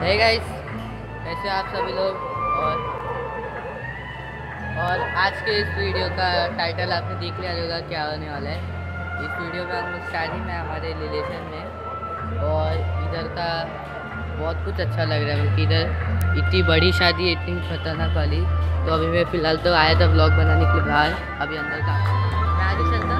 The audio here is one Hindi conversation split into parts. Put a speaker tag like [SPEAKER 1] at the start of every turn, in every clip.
[SPEAKER 1] है गाइस कैसे आप सभी लोग? और और आज के इस वीडियो का टाइटल आपने देख लिया होगा, क्या होने वाला है। इस वीडियो में हम स्टार्टिंग में, हमारे रिलेशन में, और इधर का बहुत कुछ अच्छा लग रहा है। क्योंकि इधर इतनी बड़ी शादी है इतनी खतरनाक वाली। तो अभी मैं फ़िलहाल तो आया था ब्लॉग बनाने के लिए बाहर, अभी अंदर का। मैं आगे चलता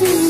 [SPEAKER 2] you.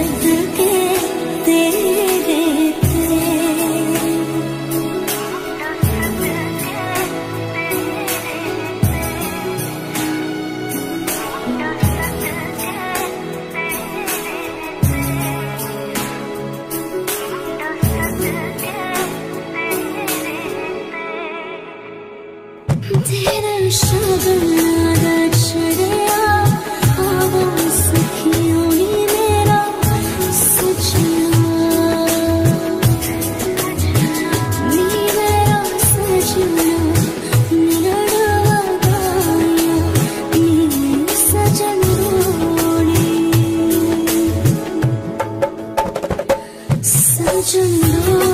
[SPEAKER 2] मुंडा सदके तेरे ते 真的。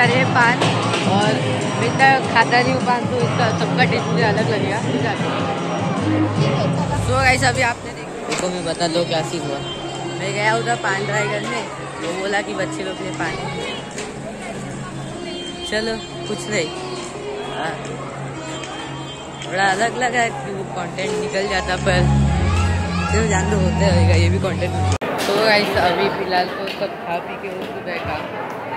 [SPEAKER 1] पान और मिलता है खाता नहीं हूँ पान तो इसका सबका टेस्ट मुझे अलग लगेगा। तो गाइस अभी आपने देखो। मैं बता दो क्या सीख हुआ। मैं गया उधर पान ट्राई करने। वो बोला कि बच्चे लोग ने पानी। चलो कुछ नहीं। हाँ। थोड़ा अलग लगा कि वो कंटेंट निकल जाता पर चलो जान दो होते रहेगा ये भी कंटेंट तो गाइस अभी फ़िलहाल तो सब खा पी के हो चुका है काम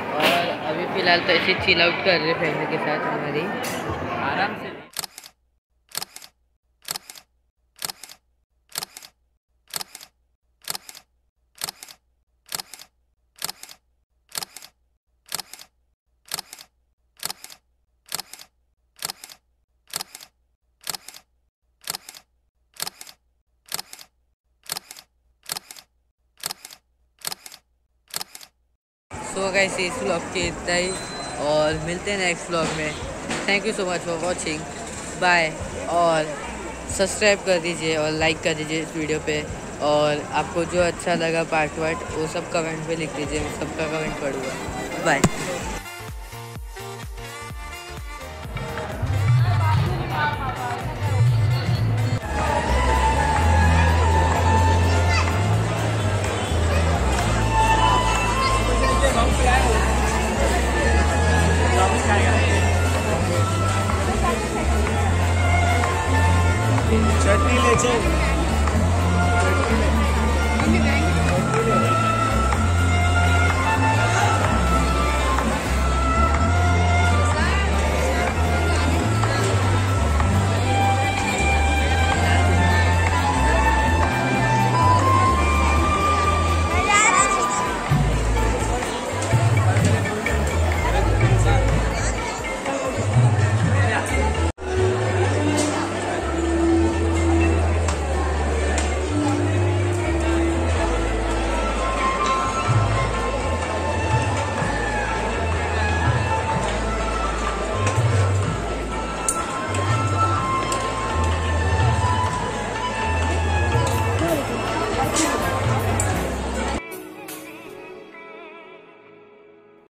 [SPEAKER 1] अभी फ़िलहाल तो ऐसे चिल आउट कर रहे फैमिली के साथ हमारी। आराम से। सो गाइस इस ब्लॉग के इतना ही और मिलते हैं नेक्स्ट ब्लॉग में। Thank you so much for watching bye और सब्सक्राइब कर दीजिए और लाइक कर दीजिए इस वीडियो पे। और आपको जो अच्छा लगा पार्ट वार्ट वो सब कमेंट में लिख दीजिए। सबका कमेंट पढ़ूँगा। बाय
[SPEAKER 3] चटनी ले चल।